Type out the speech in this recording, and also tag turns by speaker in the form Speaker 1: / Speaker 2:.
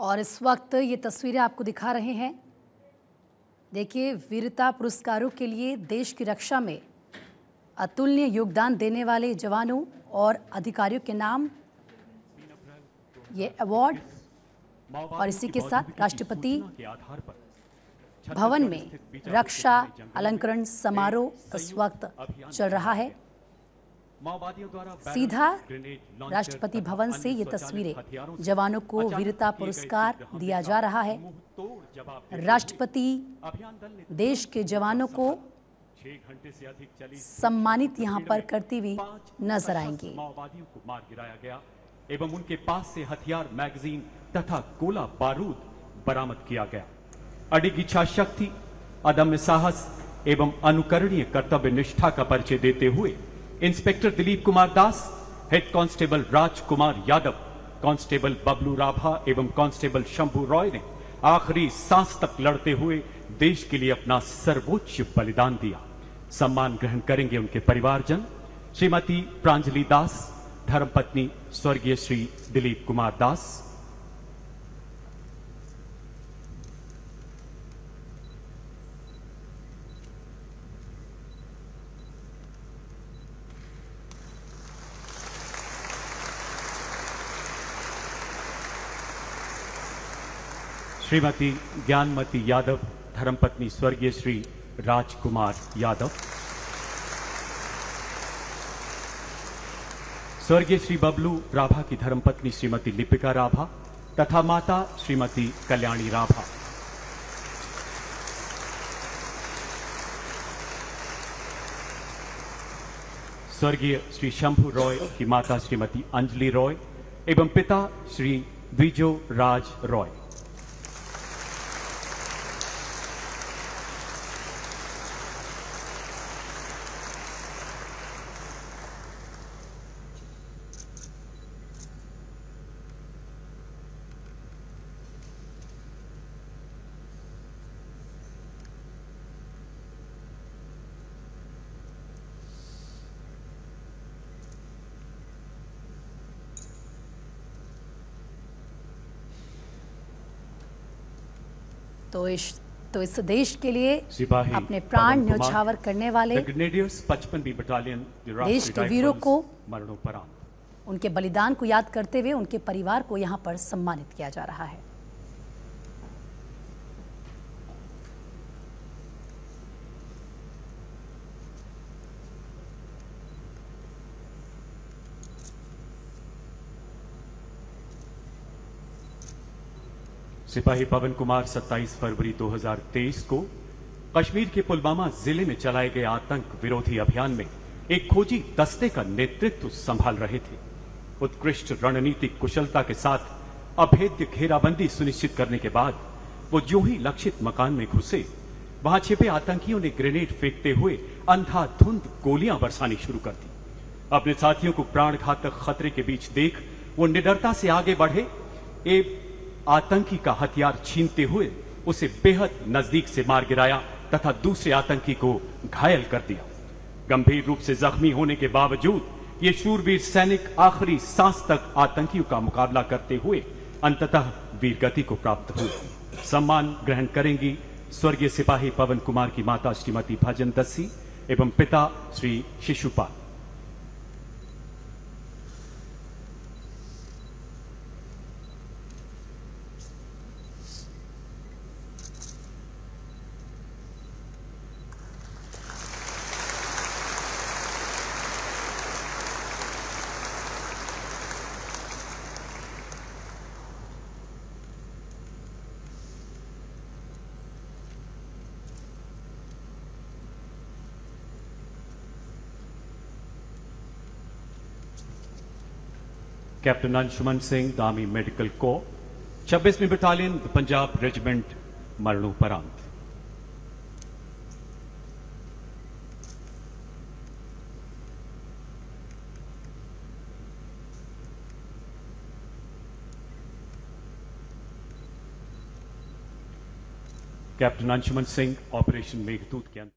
Speaker 1: और इस वक्त ये तस्वीरें आपको दिखा रहे हैं। देखिए, वीरता पुरस्कारों के लिए देश की रक्षा में अतुलनीय योगदान देने वाले जवानों और अधिकारियों के नाम ये अवार्ड और इसी के साथ राष्ट्रपति भवन में रक्षा, अलंकरण समारोह इस वक्त चल रहा है। सीधा राष्ट्रपति भवन से ये तस्वीरें जवानों को वीरता पुरस्कार दिया जा रहा है। राष्ट्रपति देश के जवानों को घंटे से अधिक सम्मानित यहाँ पर करती हुई नज़र आएँगी।
Speaker 2: माओवादियों को मार गिराया गया एवं उनके पास से हथियार मैगजीन तथा गोला बारूद बरामद किया गया। अडिग इच्छा शक्ति अदम्य साहस एवं अनुकरणीय कर्तव्य निष्ठा का परिचय देते हुए inspector Dilip Kumar Das head constable Rajkumar Yadav constable Bablu Rabha एवं कांस्टेबल शंभू रॉय ने आखिरी सांस तक लड़ते हुए देश के लिए अपना सर्वोच्च बलिदान दिया। सम्मान ग्रहण करेंगे उनके परिवारजन। श्रीमती प्रांजलि दास, धर्मपत्नी स्वर्गीय श्री दिलीप कुमार दास श्रीमती ज्ञानमती यादव, धर्मपत्नी स्वर्गीय श्री राजकुमार यादव। स्वर्गीय श्री बबलू राभा की धर्मपत्नी श्रीमती लिपिका राभा तथा माता श्रीमती कल्याणी राभा। स्वर्गीय श्री शंभू रॉय की माता श्रीमती अंजलि रॉय एवं पिता श्री द्विजो राज रॉय।
Speaker 1: तो इस तो इस देश के लिए अपने प्राण न्योछावर करने वाले
Speaker 2: The Grenadiers 55वीं बटालियन
Speaker 1: देश के वीरों को उनके बलिदान को याद करते हुए उनके परिवार को यहाँ पर सम्मानित किया जा रहा है।
Speaker 2: सिपाही पवन कुमार 27 फरवरी 2023 को कश्मीर के पुलवामा ज़िले में चलाए गए आतंक विरोधी अभियान में एक खोजी दस्ते का नेतृत्व संभाल रहे थे। उत्कृष्ट रणनीतिक कुशलता के साथ अभेद्य घेराबंदी सुनिश्चित करने के बाद वो जो ही लक्षित मकान में घुसे, वहाँ छिपे आतंकियों ने ग्रेनेड फेंकते हुए अंधाधुंध गोलियाँ बरसानी शुरू कर दी। अपने साथियों को प्राण घातक खतरे के बीच देख वो निडरता से आगे बढ़े आतंकी का हथियार छीनते हुए उसे बेहद नज़दीक से मार गिराया तथा दूसरे आतंकी को घायल कर दिया। गंभीर रूप से जख्मी होने के बावजूद ये शूरवीर सैनिक आखिरी सांस तक आतंकियों का मुकाबला करते हुए अंततः वीरगति को प्राप्त हुए। सम्मान ग्रहण करेंगी स्वर्गीय सिपाही पवन कुमार की माता श्रीमती भजन दस्सी एवं पिता श्री शिशुपाल। कैप्टन अंशुमन सिंह दामी मेडिकल को 26वीं बटालियन पंजाब रेजिमेंट मरणोपरांत कैप्टन अंशुमन सिंह ऑपरेशन मेघदूत के अंत